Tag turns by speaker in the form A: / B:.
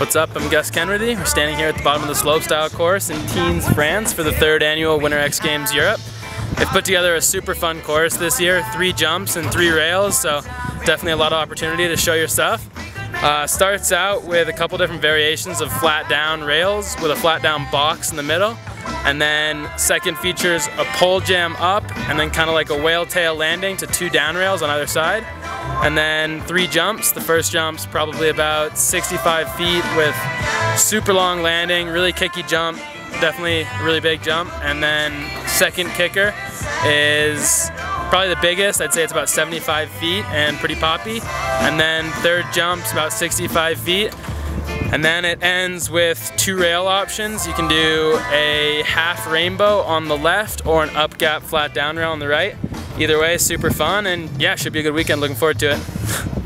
A: What's up? I'm Gus Kenworthy. We're standing here at the bottom of the slopestyle course in Tignes, France for the third annual Winter X Games Europe. They've put together a super fun course this year, three jumps and three rails, so definitely a lot of opportunity to show your stuff. Uh, starts out with a couple different variations of flat down rails with a flat down box in the middle. And then second features a pole jam up and then kind of like a whale tail landing to two down rails on either side. And then three jumps. The first jump's probably about 65 feet with super long landing, really kicky jump, definitely a really big jump. And then second kicker is probably the biggest. I'd say it's about 75 feet and pretty poppy. And then third jump's about 65 feet. And then it ends with two rail options. You can do a half rainbow on the left or an up gap flat down rail on the right. Either way, super fun and yeah, should be a good weekend. Looking forward to it.